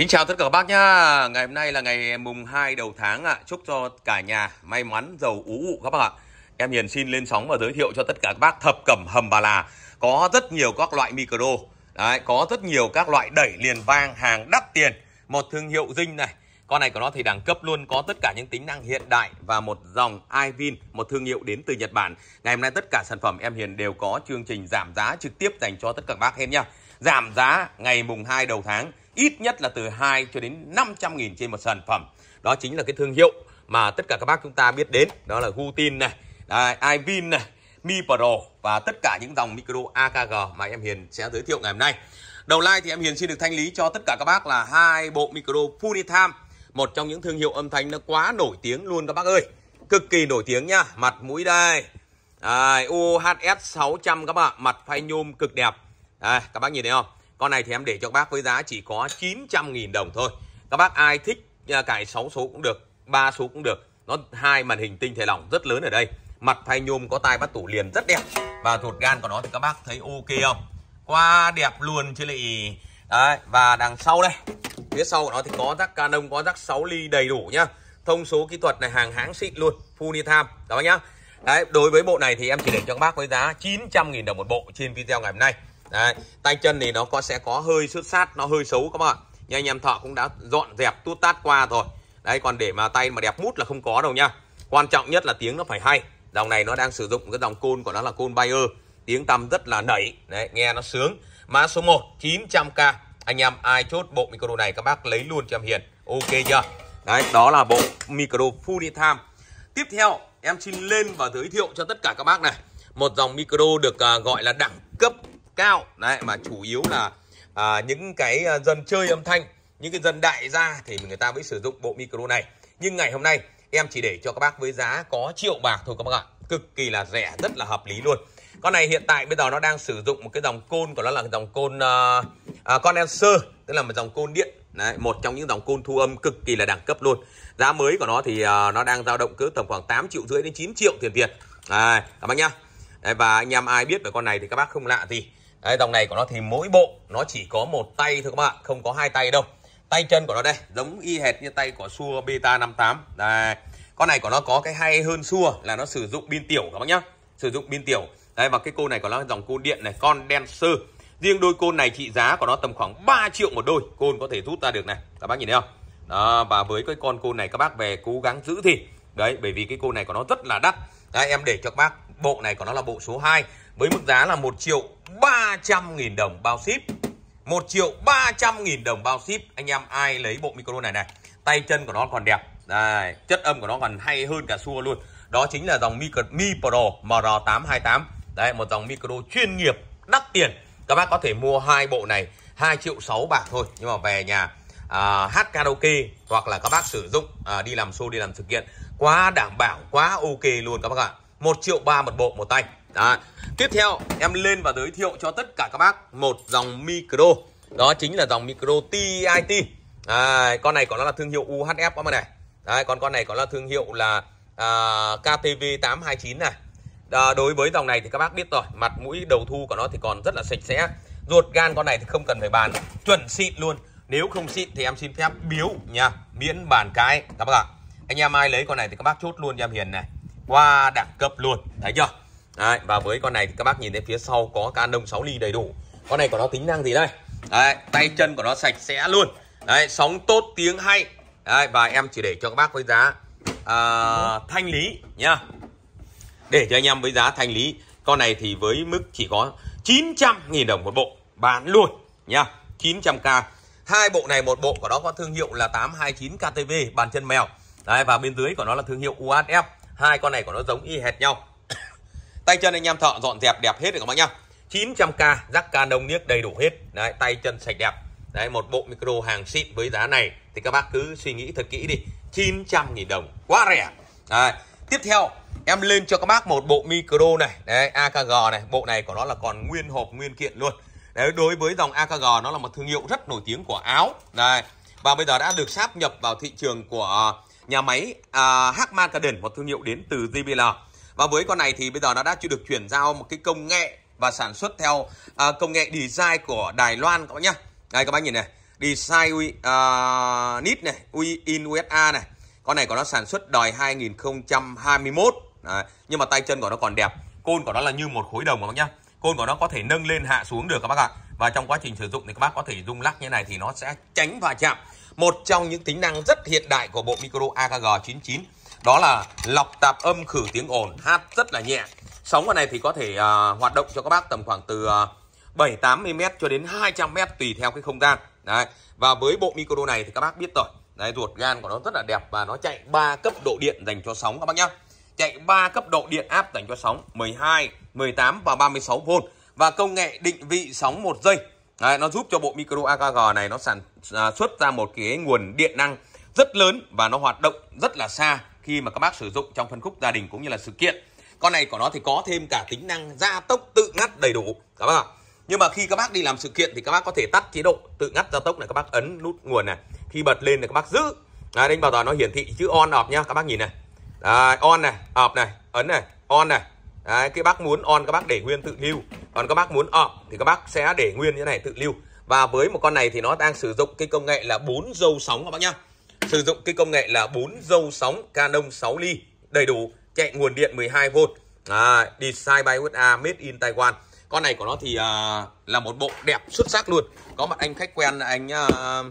Kính chào tất cả các bác nhá. Ngày hôm nay là ngày mùng 2 đầu tháng ạ. À. Chúc cho cả nhà may mắn giàu ú ụ các bác ạ. Em Hiền xin lên sóng và giới thiệu cho tất cả các bác thập cẩm hầm bà là có rất nhiều các loại micro. Đấy, có rất nhiều các loại đẩy liền vang hàng đắt tiền. Một thương hiệu dinh này. Con này của nó thì đẳng cấp luôn, có tất cả những tính năng hiện đại và một dòng iVin, một thương hiệu đến từ Nhật Bản. Ngày hôm nay tất cả sản phẩm em Hiền đều có chương trình giảm giá trực tiếp dành cho tất cả các bác em nhá. Giảm giá ngày mùng 2 đầu tháng ít nhất là từ 2 cho đến 500 nghìn trên một sản phẩm. Đó chính là cái thương hiệu mà tất cả các bác chúng ta biết đến. Đó là Gutin này, đây, iVin này, Mi Pro và tất cả những dòng micro AKG mà em Hiền sẽ giới thiệu ngày hôm nay. Đầu like thì em Hiền xin được thanh lý cho tất cả các bác là hai bộ micro Funitam, một trong những thương hiệu âm thanh nó quá nổi tiếng luôn các bác ơi. Cực kỳ nổi tiếng nha. mặt mũi đây. À, UHS 600 các bạn, mặt phay nhôm cực đẹp. Đây, các bác nhìn thấy không? Con này thì em để cho các bác với giá chỉ có 900.000 đồng thôi. Các bác ai thích à, cài 6 số cũng được, 3 số cũng được. Nó hai màn hình tinh thể lỏng rất lớn ở đây. Mặt thay nhôm có tai bắt tủ liền rất đẹp. Và ruột gan của nó thì các bác thấy ok không? Quá đẹp luôn chứ lại Đấy, và đằng sau đây Phía sau của nó thì có rắc Canon có rắc 6 ly đầy đủ nhá Thông số kỹ thuật này hàng hãng xịn luôn Full tham các bác nhá Đấy, đối với bộ này thì em chỉ để cho các bác với giá 900.000 đồng một bộ trên video ngày hôm nay Đấy, tay chân thì nó có sẽ có hơi xuất sát, nó hơi xấu các bạn. Nhưng anh em thợ cũng đã dọn dẹp tút tát qua rồi. Đấy, còn để mà tay mà đẹp mút là không có đâu nha. Quan trọng nhất là tiếng nó phải hay. Dòng này nó đang sử dụng cái dòng côn của nó là côn Bayer. Tiếng tăm rất là nảy, đấy, nghe nó sướng. Mã số 1 900k. Anh em ai chốt bộ micro này các bác lấy luôn cho em Hiền. Ok chưa? Đấy, đó là bộ micro Full Time. Tiếp theo, em xin lên và giới thiệu cho tất cả các bác này. Một dòng micro được uh, gọi là đẳng cấp cao. Đấy mà chủ yếu là à, những cái à, dân chơi âm thanh những cái dân đại gia thì người ta mới sử dụng bộ micro này. Nhưng ngày hôm nay em chỉ để cho các bác với giá có triệu bạc thôi các bác ạ. Cực kỳ là rẻ rất là hợp lý luôn. Con này hiện tại bây giờ nó đang sử dụng một cái dòng côn của nó là dòng côn à, à, uh, uh, condenser tức là một dòng côn điện. Đấy, một trong những dòng côn thu âm cực kỳ là đẳng cấp luôn. Giá mới của nó thì uh, nó đang dao động cứ tầm khoảng 8 triệu rưỡi đến 9 triệu tiền Việt. Đấy, các bác nhá. Đấy, và anh em ai biết về con này thì các bác không lạ gì. Đấy, dòng này của nó thì mỗi bộ nó chỉ có một tay thôi các bạn, không có hai tay đâu. Tay chân của nó đây giống y hệt như tay của Sua Beta 58. Đây. Con này của nó có cái hay hơn Sua là nó sử dụng pin tiểu các bác nhá. Sử dụng pin tiểu. Đây và cái côn này của nó dòng côn điện này, condenser. Riêng đôi côn này trị giá của nó tầm khoảng 3 triệu một đôi. Côn có thể rút ra được này. Các bác nhìn thấy không? Đó, và với cái con côn này các bác về cố gắng giữ thì. Đấy, bởi vì cái côn này của nó rất là đắt. Đấy, em để cho các bác bộ này của nó là bộ số 2 với mức giá là 1 triệu 300 nghìn đồng bao ship. 1 triệu 300 nghìn đồng bao ship. Anh em ai lấy bộ micro này này Tay chân của nó còn đẹp. Đây, Chất âm của nó còn hay hơn cả xua luôn. Đó chính là dòng micro, Mi Pro MR828 Đấy, một dòng micro chuyên nghiệp đắt tiền. Các bác có thể mua hai bộ này 2 triệu 6 bạc thôi. Nhưng mà về nhà à, hát karaoke Hoặc là các bác sử dụng à, đi làm show, đi làm sự kiện Quá đảm bảo, quá ok luôn các bác ạ. 1 triệu 3 một bộ một tay đó. Tiếp theo em lên và giới thiệu cho tất cả các bác một dòng micro. Đó chính là dòng micro TIT à, Con này có nó là thương hiệu UHF các bạn này. Đấy, còn con này có là thương hiệu là à, KTV829 này. À, Đối với dòng này thì các bác biết rồi Mặt mũi đầu thu của nó thì còn rất là sạch sẽ. Ruột gan con này thì không cần phải bàn Chuẩn xịn luôn. Nếu không xịn thì em xin phép biếu nha Miễn bàn cái. Các bác ạ. Anh em ai lấy con này thì các bác chốt luôn cho em Hiền này. Qua đẳng cấp luôn. Thấy chưa? Đấy, và với con này thì các bác nhìn thấy phía sau có Canon 6 ly đầy đủ. Con này của nó tính năng gì đây? Đấy, tay chân của nó sạch sẽ luôn. Đấy, sóng tốt tiếng hay. Đấy, và em chỉ để cho các bác với giá à, thanh lý nhá. Để cho anh em với giá thanh lý. Con này thì với mức chỉ có 900.000 đồng một bộ. Bán luôn nhá. 900k. Hai bộ này một bộ của nó có thương hiệu là 829 KTV bàn chân mèo. Đấy và bên dưới của nó là thương hiệu UHF. Hai con này của nó giống y hệt nhau tay chân anh em thợ dọn dẹp đẹp hết rồi các bác nhá. 900k rắc canon niếc đầy đủ hết. Đấy tay chân sạch đẹp. Đấy một bộ micro hàng xịn với giá này. Thì các bác cứ suy nghĩ thật kỹ đi. 900 000 đồng quá rẻ. Đấy. tiếp theo em lên cho các bác một bộ micro này. Đấy AKG này. Bộ này của nó là còn nguyên hộp nguyên kiện luôn. Đấy đối với dòng AKG nó là một thương hiệu rất nổi tiếng của áo. Đấy và bây giờ đã được sáp nhập vào thị trường của à, nhà máy uh, Harman Kardon một thương hiệu đến từ JBL và với con này thì bây giờ nó đã được chuyển giao một cái công nghệ và sản xuất theo à, công nghệ design của Đài Loan các bác nhá đây các bác nhìn này Design uh, à, NIT này, in USA này. Con này của nó sản xuất đòi 2021. Đấy. Nhưng mà tay chân của nó còn đẹp. Côn của nó là như một khối đồng các bác nhá. Côn của nó có thể nâng lên hạ xuống được các bác ạ. Và trong quá trình sử dụng thì các bác có thể rung lắc như này thì nó sẽ tránh va chạm. Một trong những tính năng rất hiện đại của bộ micro AKG 99 đó là lọc tạp âm khử tiếng ồn, hát rất là nhẹ. Sóng con này thì có thể uh, hoạt động cho các bác tầm khoảng từ uh, 7 80 m cho đến 200 m tùy theo cái không gian. Đấy. Và với bộ micro này thì các bác biết rồi. Đấy ruột gan của nó rất là đẹp và nó chạy 3 cấp độ điện dành cho sóng các bác nhá. Chạy 3 cấp độ điện áp dành cho sóng 12, 18 và 36V và công nghệ định vị sóng một giây. Đấy, nó giúp cho bộ micro AKG này nó sản à, xuất ra một cái nguồn điện năng rất lớn và nó hoạt động rất là xa khi mà các bác sử dụng trong phân khúc gia đình cũng như là sự kiện. Con này của nó thì có thêm cả tính năng gia tốc tự ngắt đầy đủ các bác ạ. Nhưng mà khi các bác đi làm sự kiện thì các bác có thể tắt chế độ tự ngắt gia tốc này các bác ấn nút nguồn này. Khi bật lên thì các bác giữ. à, đây bảo toàn nó hiển thị chữ on off nhá, các bác nhìn này. Đấy, on này, off này, ấn này, on này. Đấy, cái bác muốn on các bác để nguyên tự lưu. Còn các bác muốn off thì các bác sẽ để nguyên như này tự lưu. Và với một con này thì nó đang sử dụng cái công nghệ là bốn dâu sóng các bác nhá. Sử dụng cái công nghệ là bốn dâu sóng Canon 6 ly đầy đủ, chạy nguồn điện 12V. À, design by USA made in Taiwan. Con này của nó thì uh, là một bộ đẹp xuất sắc luôn. Có mặt anh khách quen anh uh,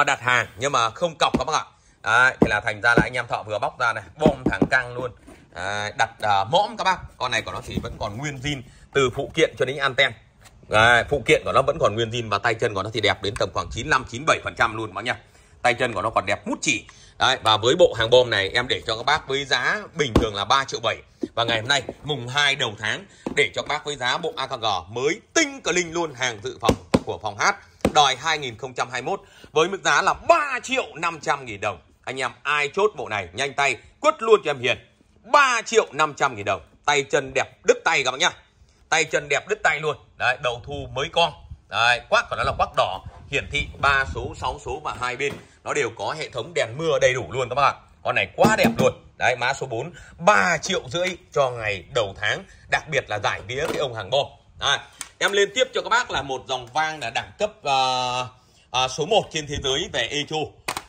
uh, đặt hàng nhưng mà không cọc các bác ạ. à, thì là thành ra là anh em thợ vừa bóc ra này, bom thẳng căng luôn. à, đặt uh, mõm các bác. Con này của nó thì vẫn còn nguyên zin từ phụ kiện cho đến anten. à, phụ kiện của nó vẫn còn nguyên zin và tay chân của nó thì đẹp đến tầm khoảng 95 97% luôn các bác nhá tay chân của nó còn đẹp mút chỉ. Đấy, và với bộ hàng bom này em để cho các bác với giá bình thường là 3 triệu 7 Và ngày hôm nay mùng 2 đầu tháng để cho các bác với giá bộ AKG mới tinh cờ linh luôn hàng dự phòng của phòng hát. Đòi 2021 với mức giá là 3 triệu 500 nghìn đồng. Anh em ai chốt bộ này nhanh tay quất luôn cho em Hiền. 3 triệu 500 nghìn đồng. Tay chân đẹp đứt tay các bác nhá. Tay chân đẹp đứt tay luôn. Đấy đầu thu mới con. Đấy quát của nó là quát đỏ. Hiển thị 3 số 6 số và hai bên nó đều có hệ thống đèn mưa đầy đủ luôn các bạn con này quá đẹp luôn. Đấy mã số 4 3 triệu rưỡi cho ngày đầu tháng đặc biệt là giải vía cái ông hàng bom. À, em lên tiếp cho các bác là một dòng vang là đẳng cấp uh, uh, số 1 trên thế giới về echo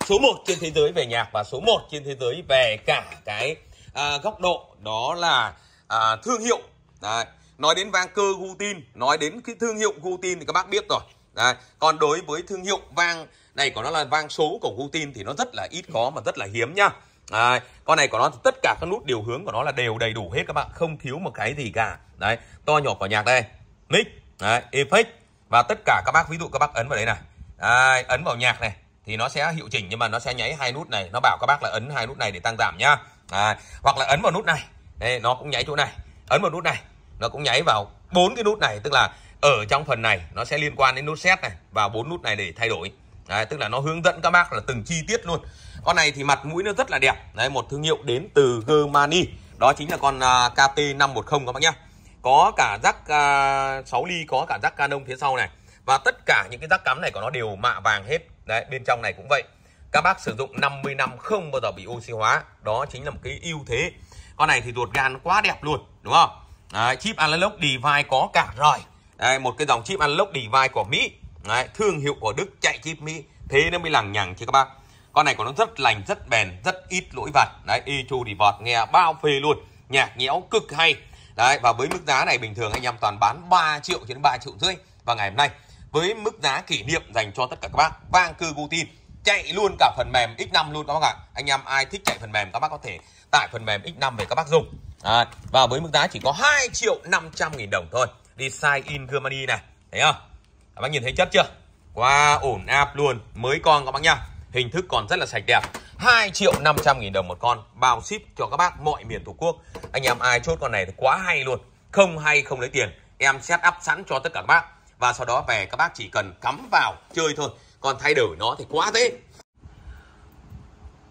số 1 trên thế giới về nhạc và số 1 trên thế giới về cả cái uh, góc độ đó là uh, thương hiệu. Đấy. nói đến vang cơ Gutin nói đến cái thương hiệu Gutin thì các bác biết rồi. Đấy. Còn đối với thương hiệu vang này của nó là vang số của Gutin thì nó rất là ít có mà rất là hiếm nhá. Đấy. Con này của nó thì tất cả các nút điều hướng của nó là đều đầy đủ hết các bạn, không thiếu một cái gì cả. Đấy, to nhỏ của nhạc đây, mic, đấy, effect và tất cả các bác ví dụ các bác ấn vào đấy này. Đấy, ấn vào nhạc này thì nó sẽ hiệu chỉnh nhưng mà nó sẽ nháy hai nút này, nó bảo các bác là ấn hai nút này để tăng giảm nhá. Đấy. hoặc là ấn vào nút này. Đây, nó cũng nháy chỗ này. Ấn vào nút này, nó cũng nháy vào bốn cái nút này tức là ở trong phần này nó sẽ liên quan đến nút set này và bốn nút này để thay đổi. Đấy, tức là nó hướng dẫn các bác là từng chi tiết luôn. Con này thì mặt mũi nó rất là đẹp. Đấy một thương hiệu đến từ Germany. Đó chính là con uh, KT 510 các bác nhá. Có cả rắc à, uh, 6 ly có cả rắc Canon phía sau này. Và tất cả những cái rắc cắm này của nó đều mạ vàng hết. Đấy bên trong này cũng vậy. Các bác sử dụng 50 năm không bao giờ bị oxy hóa. Đó chính là một cái ưu thế. Con này thì ruột gan quá đẹp luôn đúng không? Đấy, chip analog device có cả rồi đây, một cái dòng chip analog device của Mỹ. Đấy, thương hiệu của Đức chạy chip Mỹ. Thế nó mới lằng nhằng chứ các bác. Con này của nó rất lành rất bền rất ít lỗi vặt. Đấy y chu thì vọt nghe bao phê luôn. Nhạc nhẽo cực hay. Đấy và với mức giá này bình thường anh em toàn bán 3 triệu đến 3 triệu rưỡi và ngày hôm nay. Với mức giá kỷ niệm dành cho tất cả các bác vang cư Gutin chạy luôn cả phần mềm X5 luôn các bác ạ. Anh em ai thích chạy phần mềm các bác có thể tải phần mềm X5 về các bác dùng. À, và với mức giá chỉ có 2 triệu 500 nghìn đồng thôi design in Germany này. Thấy không? Các bác nhìn thấy chất chưa? Quá wow, ổn áp luôn. Mới con các bác nhá. Hình thức còn rất là sạch đẹp. 2 triệu 500 nghìn đồng một con. Bao ship cho các bác mọi miền tổ quốc. Anh em ai chốt con này thì quá hay luôn. Không hay không lấy tiền. Em set up sẵn cho tất cả các bác. Và sau đó về các bác chỉ cần cắm vào chơi thôi. Còn thay đổi nó thì quá dễ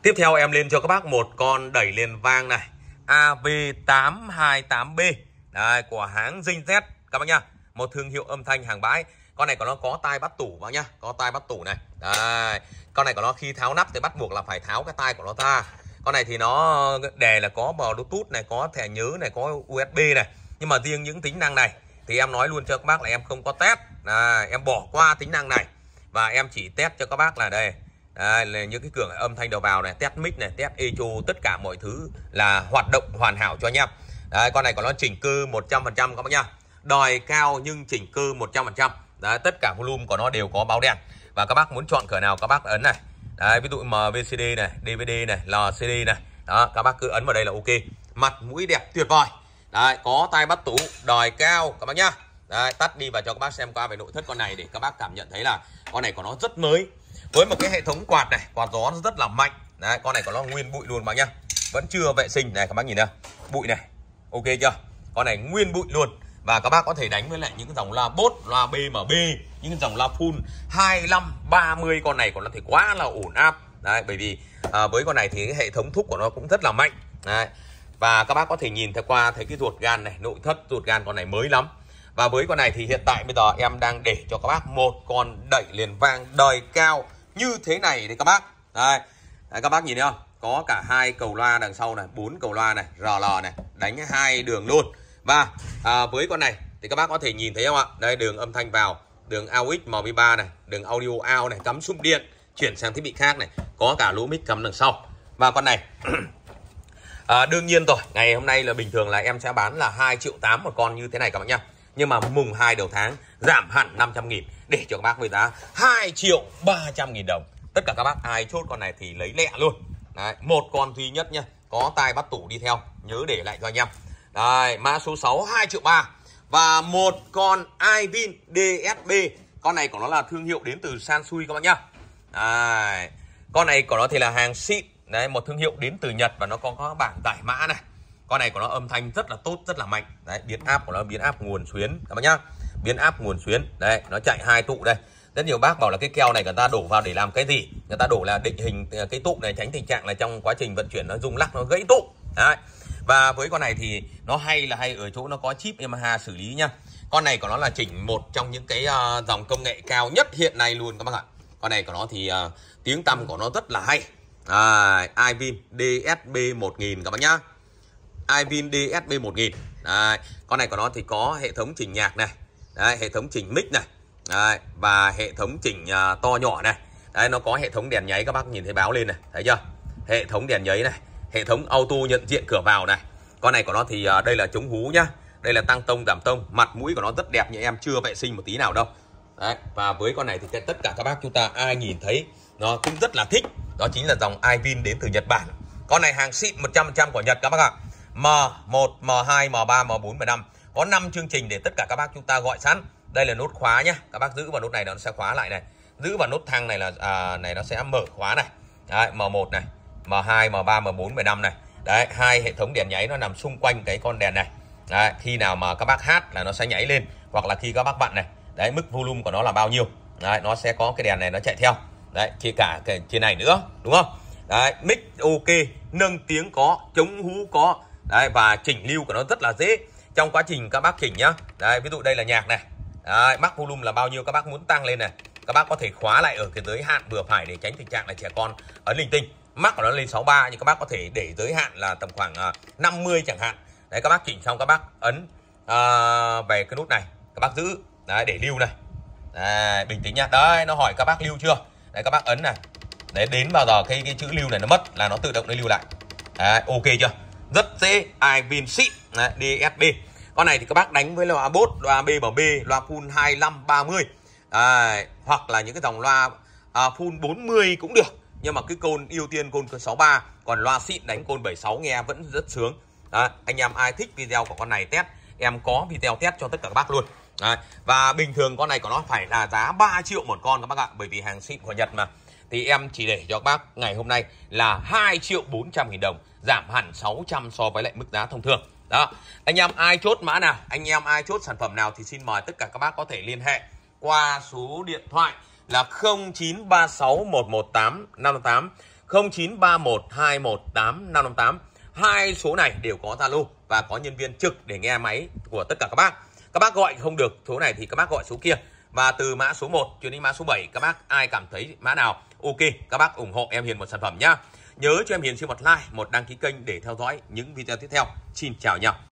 tiếp theo em lên cho các bác một con đẩy liền vang này. AV828B Đây, của hãng Zing Z các bác nhá một thương hiệu âm thanh hàng bãi. Con này của nó có tai bắt tủ vào nhá. Có tai bắt tủ này. Đấy. con này của nó khi tháo nắp thì bắt buộc là phải tháo cái tai của nó ra. Con này thì nó đề là có bluetooth này có thẻ nhớ này có usb này. Nhưng mà riêng những tính năng này thì em nói luôn cho các bác là em không có test. À, em bỏ qua tính năng này. Và em chỉ test cho các bác là đây. Đây, là những cái cửa âm thanh đầu vào này test mic này test echo tất cả mọi thứ là hoạt động hoàn hảo cho anh em. Đấy, con này có nó chỉnh cư 100% các bác nhá đòi cao nhưng chỉnh cơ 100% Đấy, tất cả volume của nó đều có báo đen. Và các bác muốn chọn cửa nào các bác ấn này. Đấy, ví dụ MVCD này DVD này LCD này. Đó các bác cứ ấn vào đây là ok. Mặt mũi đẹp tuyệt vời. Đấy, có tay bắt tủ đòi cao các bác nhá. Đấy, tắt đi và cho các bác xem qua về nội thất con này để các bác cảm nhận thấy là con này của nó rất mới. Với một cái hệ thống quạt này quạt gió rất là mạnh. Đấy, con này của nó nguyên bụi luôn bác nhá. Vẫn chưa vệ sinh. Này các bác nhìn nào. Bụi này ok chưa? Con này nguyên bụi luôn và các bác có thể đánh với lại những dòng loa bốt loa BMB những dòng loa full 25 30 con này còn nó thể quá là ổn áp. Đấy bởi vì à, với con này thì hệ thống thúc của nó cũng rất là mạnh. Đấy. Và các bác có thể nhìn thấy qua thấy cái ruột gan này nội thất ruột gan con này mới lắm. Và với con này thì hiện tại bây giờ em đang để cho các bác một con đẩy liền vang đời cao như thế này đấy các bác. Đây đấy, các bác nhìn thấy không? Có cả hai cầu loa đằng sau này bốn cầu loa này RL này đánh hai đường luôn và à, với con này thì các bác có thể nhìn thấy không ạ? Đây đường âm thanh vào đường AUX M13 này đường audio out này cắm súng điện chuyển sang thiết bị khác này có cả lỗ mic cắm đằng sau. Và con này à, đương nhiên rồi ngày hôm nay là bình thường là em sẽ bán là 2 triệu 8 một con như thế này các bác nhá. Nhưng mà mùng 2 đầu tháng giảm hẳn 500 nghìn để cho các bác với giá 2 triệu 300 nghìn đồng. Tất cả các bác ai chốt con này thì lấy lẹ luôn. Đấy, một con duy nhất nhá có tai bắt tủ đi theo nhớ để lại cho anh em. Đây, mã số 6 2 triệu 3 và một con iVin DSB con này của nó là thương hiệu đến từ Sansui các bác nhá. Đấy, con này của nó thì là hàng xịn. Đấy một thương hiệu đến từ Nhật và nó có có bảng giải mã này. Con này của nó âm thanh rất là tốt rất là mạnh. Đấy biến áp của nó biến áp nguồn xuyến các bác nhá. Biến áp nguồn xuyến. Đây nó chạy hai tụ đây. Rất nhiều bác bảo là cái keo này người ta đổ vào để làm cái gì? Người ta đổ là định hình cái tụ này tránh tình trạng là trong quá trình vận chuyển nó rung lắc nó gãy tụ. Đấy và với con này thì nó hay là hay ở chỗ nó có chip Yamaha xử lý nhá. Con này của nó là chỉnh một trong những cái uh, dòng công nghệ cao nhất hiện nay luôn các bác ạ. Con này của nó thì uh, tiếng tăm của nó rất là hay. À, iVin DSB 1000 các bác nhá. iVin DSB 1000 Đấy, con này của nó thì có hệ thống chỉnh nhạc này. Đấy, hệ thống chỉnh mic này. Đấy, và hệ thống chỉnh uh, to nhỏ này. Đấy, nó có hệ thống đèn nháy các bác nhìn thấy báo lên này. Thấy chưa? Hệ thống đèn nháy này hệ thống auto nhận diện cửa vào này. Con này của nó thì à, đây là chống hú nhá. Đây là tăng tông giảm tông. Mặt mũi của nó rất đẹp nhưng em chưa vệ sinh một tí nào đâu. Đấy, và với con này thì tất cả các bác chúng ta ai nhìn thấy nó cũng rất là thích. Đó chính là dòng iVin đến từ Nhật Bản. Con này hàng xịn 100% của Nhật các bác ạ. M1 M2 M3 M4 M5 có 5 chương trình để tất cả các bác chúng ta gọi sẵn. Đây là nút khóa nhá. Các bác giữ vào nút này nó sẽ khóa lại này. Giữ vào nút thang này là à, này nó sẽ mở khóa này. Đấy, M1 này. M2 M3 M4 M5 này. Đấy hai hệ thống đèn nháy nó nằm xung quanh cái con đèn này. Đấy, khi nào mà các bác hát là nó sẽ nháy lên hoặc là khi các bác vặn này. Đấy mức volume của nó là bao nhiêu? Đấy, nó sẽ có cái đèn này nó chạy theo. Đấy chia cả cái trên này nữa đúng không? Đấy mic ok nâng tiếng có chống hú có. Đấy và chỉnh lưu của nó rất là dễ. Trong quá trình các bác chỉnh nhá. Đấy ví dụ đây là nhạc này. Đấy, mắc volume là bao nhiêu các bác muốn tăng lên này. Các bác có thể khóa lại ở cái giới hạn vừa phải để tránh tình trạng là trẻ con ấn linh tinh mắc của nó lên 63 nhưng các bác có thể để giới hạn là tầm khoảng à, 50 chẳng hạn. Đấy các bác chỉnh xong các bác ấn à, về cái nút này. Các bác giữ. Đấy để lưu này. Đấy, bình tĩnh nha. Đấy nó hỏi các bác lưu chưa? Đấy các bác ấn này. Đấy đến bao giờ cái cái chữ lưu này nó mất là nó tự động nó lưu lại. Đấy, ok chưa? Rất dễ. iVin xịn DSB con này thì các bác đánh với loa bốt loa BBB loa full 25 30 đấy, hoặc là những cái dòng loa à, full 40 cũng được nhưng mà cái côn ưu tiên côn 63 còn loa xịn đánh côn 76 nghe vẫn rất sướng. Đấy, anh em ai thích video của con này test em có video test cho tất cả các bác luôn. Đấy, và bình thường con này của nó phải là giá 3 triệu một con các bác ạ bởi vì hàng xịn của Nhật mà. Thì em chỉ để cho các bác ngày hôm nay là 2 triệu 400 nghìn đồng giảm hẳn 600 so với lại mức giá thông thường. Đó anh em ai chốt mã nào anh em ai chốt sản phẩm nào thì xin mời tất cả các bác có thể liên hệ qua số điện thoại là 0936118558, 0931218558. hai số này đều có Zalo và có nhân viên trực để nghe máy của tất cả các bác. Các bác gọi không được số này thì các bác gọi số kia. Và từ mã số 1 cho đến mã số 7 các bác ai cảm thấy mã nào ok các bác ủng hộ em Hiền một sản phẩm nhá. Nhớ cho em Hiền xin một like một đăng ký kênh để theo dõi những video tiếp theo. Xin chào nhau.